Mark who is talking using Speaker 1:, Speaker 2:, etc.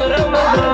Speaker 1: Ramadan.